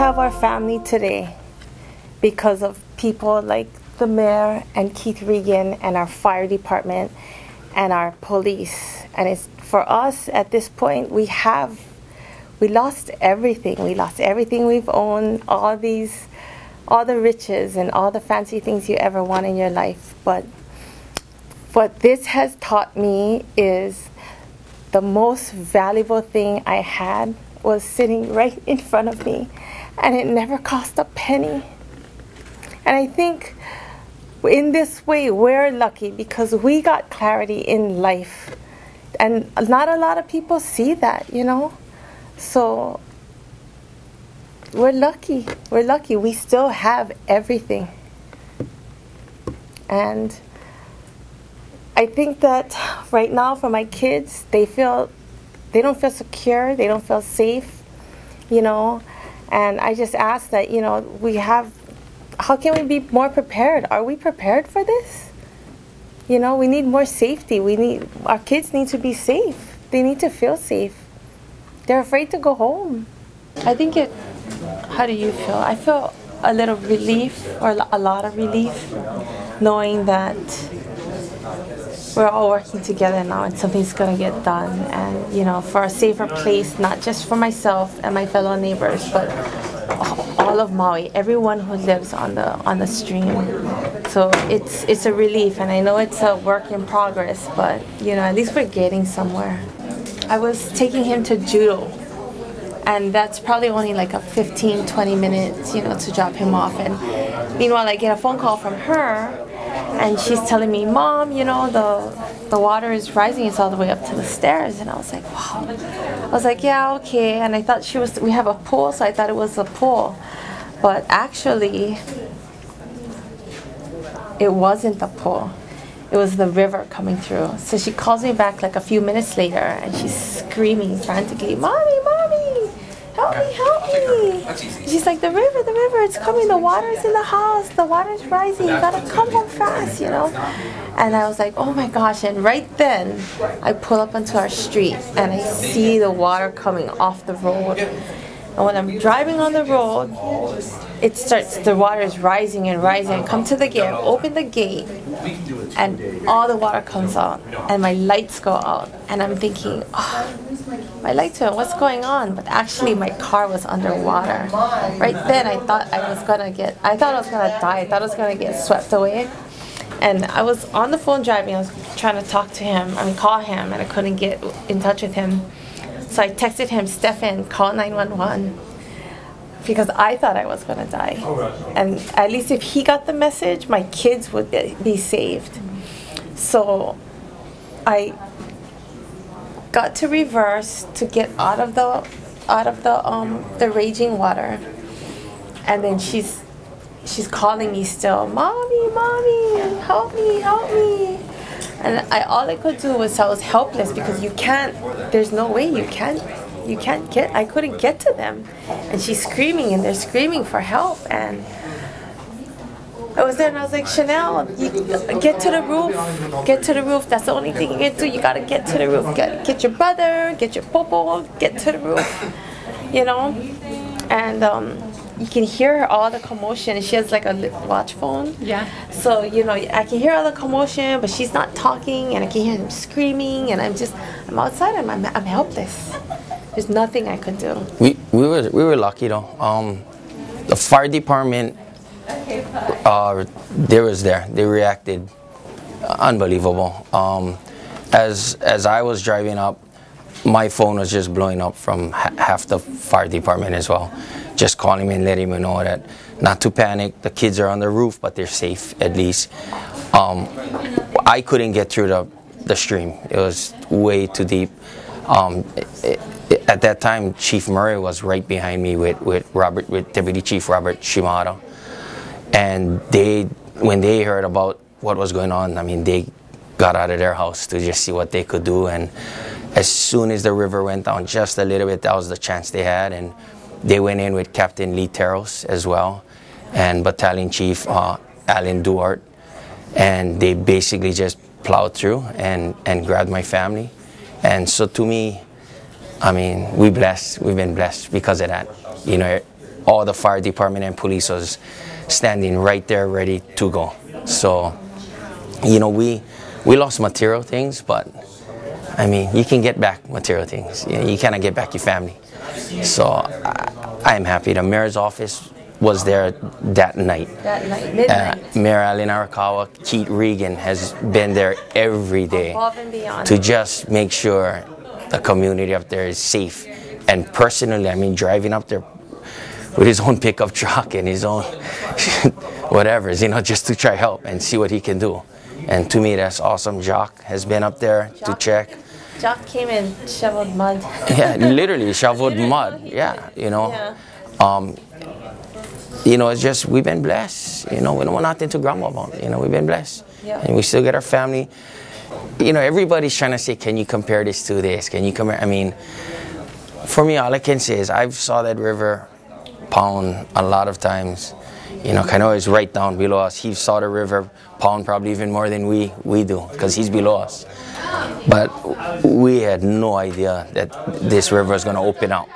have our family today because of people like the mayor and Keith Regan and our fire department and our police. And it's for us at this point, we have, we lost everything. We lost everything we've owned, all these, all the riches and all the fancy things you ever want in your life. But what this has taught me is the most valuable thing I had was sitting right in front of me, and it never cost a penny. And I think in this way, we're lucky because we got clarity in life. And not a lot of people see that, you know? So we're lucky. We're lucky. We still have everything. And I think that right now for my kids, they feel they don't feel secure, they don't feel safe, you know. And I just ask that, you know, we have how can we be more prepared? Are we prepared for this? You know, we need more safety. We need our kids need to be safe. They need to feel safe. They're afraid to go home. I think it how do you feel? I feel a little relief or a lot of relief knowing that we're all working together now and something's going to get done. And you know for a safer place not just for myself and my fellow neighbors but all of Maui everyone who lives on the on the stream. So it's it's a relief. And I know it's a work in progress but you know at least we're getting somewhere. I was taking him to judo and that's probably only like a 15 20 minutes you know to drop him off. And meanwhile I get a phone call from her and she's telling me, "Mom, you know the the water is rising. It's all the way up to the stairs." And I was like, "Wow." I was like, "Yeah, okay." And I thought she was. We have a pool, so I thought it was a pool, but actually, it wasn't the pool. It was the river coming through. So she calls me back like a few minutes later, and she's screaming frantically, "Mommy, mommy!" Help me, help me. She's like, the river, the river, it's coming. The water's in the house. The water's rising. You gotta come home fast, you know? And I was like, oh my gosh. And right then, I pull up onto our street and I see the water coming off the road. And when I'm driving on the road, it starts, the water is rising and rising. I come to the gate, open the gate, and all the water comes out, and my lights go out. And I'm thinking, oh, my lights went, what's going on? But actually, my car was underwater. Right then, I thought I was gonna get, I thought I was gonna die. I thought I was gonna get swept away. And I was on the phone driving, I was trying to talk to him, I mean, call him, and I couldn't get in touch with him. So I texted him, Stefan, call 911 because I thought I was going to die. Oh, and at least if he got the message, my kids would be saved. So I got to reverse to get out of the out of the um the raging water. And then she's she's calling me still, "Mommy, mommy, help me, help me." And I, all I could do was I was helpless because you can't. There's no way you can't. You can't get. I couldn't get to them, and she's screaming, and they're screaming for help, and. I was there and I was like, Chanel, you get to the roof. Get to the roof. That's the only thing you can do. You gotta get to the roof. Get, get your brother, get your popo, get to the roof. You know? And um, you can hear all the commotion. She has like a watch phone. Yeah. So you know, I can hear all the commotion, but she's not talking, and I can hear them screaming, and I'm just, I'm outside, and I'm, I'm helpless. There's nothing I could do. We we were we were lucky though. Um, the fire department, uh, they was there. They reacted unbelievable. Um, as as I was driving up, my phone was just blowing up from ha- half the fire department as well just calling me and letting me know that not to panic. The kids are on the roof, but they're safe at least. Um, I couldn't get through the the stream. It was way too deep. Um, it, it, at that time, Chief Murray was right behind me with, with Robert, with Deputy Chief Robert Shimada, and they, when they heard about what was going on, I mean, they got out of their house to just see what they could do. And as soon as the river went down just a little bit, that was the chance they had. And they went in with Captain Lee Terros as well and Battalion Chief uh, Alan Duart. And they basically just plowed through and, and grabbed my family. And so to me, I mean, we blessed, we've been blessed because of that. You know, all the fire department and police was standing right there ready to go. So, you know, we we lost material things, but I mean, you can get back material things. You, know, you cannot get back your family. So I, am happy. The mayor's office was there that night. That night, midnight. Uh, Mayor Alan Arakawa, Keith Regan has been there every day to just make sure the community up there is safe. And personally, I mean, driving up there with his own pickup truck and his own whatever, you know, just to try help and see what he can do. And to me, that's awesome. Jock has been up there Jock, to check. Jock came and shoveled mud. yeah, literally shoveled mud. Yeah, you know. Yeah. Um, you know, it's just we've been blessed. You know, we don't want nothing to grumble about. You know, we've been blessed, yeah. and we still get our family. You know, everybody's trying to say, "Can you compare this to this? Can you compare?" I mean, for me, all I can say is I've saw that river pound a lot of times. You know, Kano is right down below us. He saw the river pound probably even more than we, we do because he's below us. But we had no idea that this river is going to open out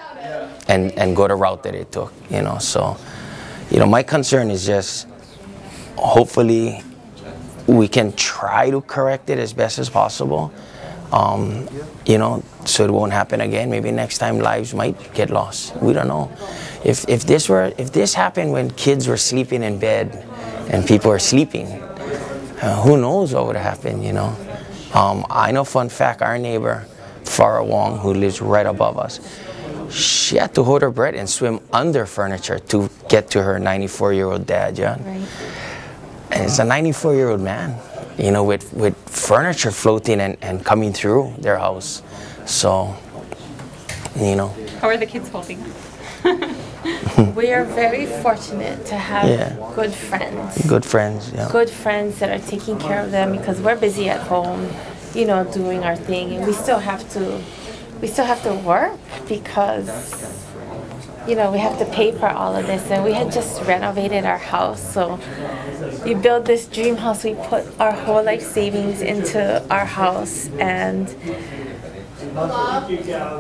and, and go the route that it took, you know. So, you know, my concern is just hopefully we can try to correct it as best as possible. Um, you know, so it won't happen again. Maybe next time lives might get lost. We don't know. If, if this were if this happened when kids were sleeping in bed and people were sleeping, uh, who knows what would have happened? You know. Um, I know, fun fact, our neighbor Farah Wong, who lives right above us, she had to hold her breath and swim under furniture to get to her 94 year old dad, John. Right. And it's a 94 year old man, you know, with, with furniture floating and, and coming through their house. So, you know. How are the kids holding? we are very fortunate to have yeah. good friends. Good friends, yeah. Good friends that are taking care of them because we're busy at home, you know, doing our thing, and we still have to, we still have to work because, you know, we have to pay for all of this, and we had just renovated our house, so we built this dream house. We put our whole life savings into our house, and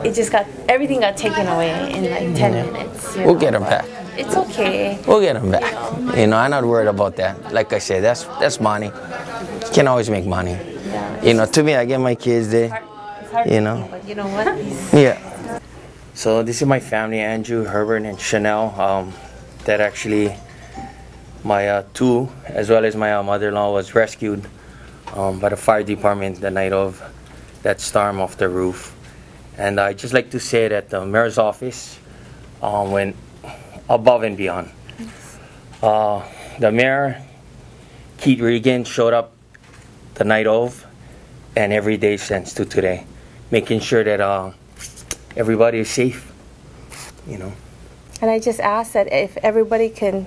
it just got everything got taken away in like 10 yeah. minutes. We'll get them back. It's okay. We'll get them back. You know, you know, I'm not worried about that. Like I said, that's that's money. You can always make money. Yeah. You know, to me, I get my kids there. You know. But you know what? yeah. So this is my family, Andrew, Herbert, and Chanel. Um, that actually, my uh, two, as well as my uh, mother-in-law, was rescued um, by the fire department the night of that storm off the roof. And I just like to say that the mayor's office um, went above and beyond. Uh, the mayor, Keith Regan, showed up the night of and every day since to today, making sure that uh, everybody is safe, you know. And I just ask that if everybody can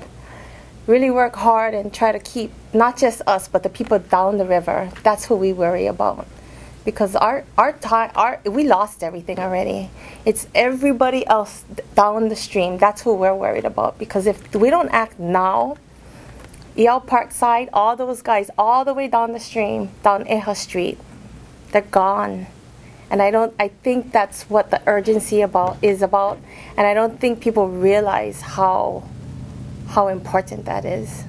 really work hard and try to keep not just us, but the people down the river, that's who we worry about because our our time our we lost everything already. It's everybody else down the stream. That's who we're worried about because if we don't act now, Iao Parkside, all those guys all the way down the stream, down Eha Street, they're gone. And I don't I think that's what the urgency about is about and I don't think people realize how how important that is.